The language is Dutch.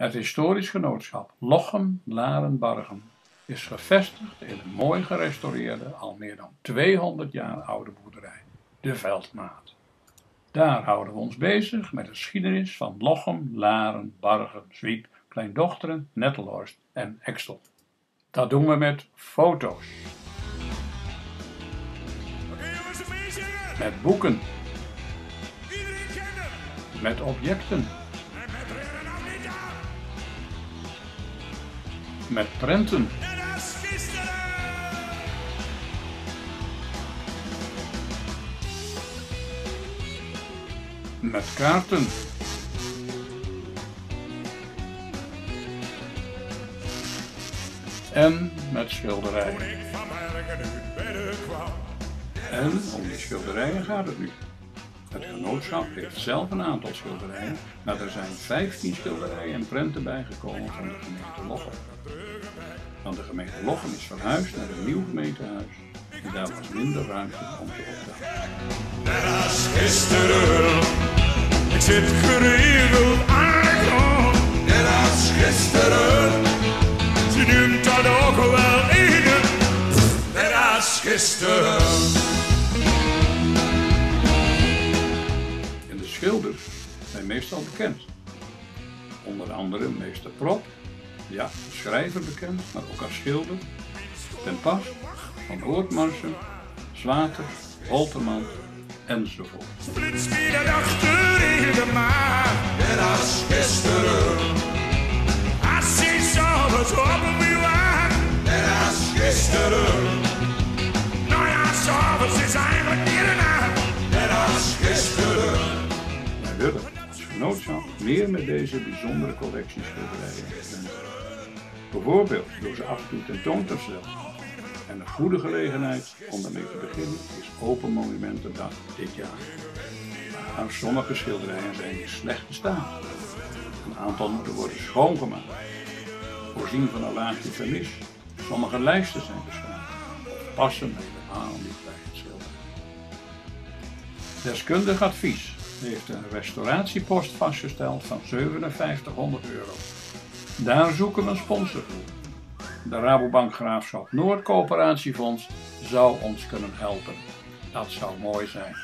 Het historisch genootschap Lochem-Larenbargen is gevestigd in een mooi gerestaureerde, al meer dan 200 jaar oude boerderij, de Veldmaat. Daar houden we ons bezig met de geschiedenis van Lochem, Laren, Bargen, Zwiep, Kleindochteren, Nettelhorst en Exel. Dat doen we met foto's. Met boeken. Met objecten. Met prenten. Met kaarten. En met schilderijen. En om die schilderijen gaat het nu. Genootschap heeft zelf een aantal schilderijen, maar er zijn 15 schilderijen en prenten bijgekomen van de gemeente Lochem. Want de gemeente Lochem is verhuisd naar een nieuw gemeentehuis en daar was minder ruimte om te opdagen. Ik zit geregeld aan Net als gisteren, ze noemt dat ook wel ene. Net als gisteren. Schilders zijn meestal bekend. Onder andere meester Prop, ja, de schrijver bekend, maar ook als schilder. Ten Pas, Van Oortmarsen, Zwater, Holterman enzovoort. Willen als genootschap meer met deze bijzondere collectie schilderijen doen. Bijvoorbeeld door ze af en toe tentoon te stellen. En een goede gelegenheid om daarmee te beginnen is Open Monumentendag dit jaar. Maar sommige schilderijen zijn in slechte staat. Een aantal moeten worden schoongemaakt. Voorzien van een laagje vernis. Sommige lijsten zijn beschadigd. Passen helemaal niet bij het schilder. Deskundig advies heeft een restauratiepost vastgesteld van 5700 euro. Daar zoeken we een sponsor voor. De Rabobank Graafschap Noord Coöperatiefonds zou ons kunnen helpen. Dat zou mooi zijn.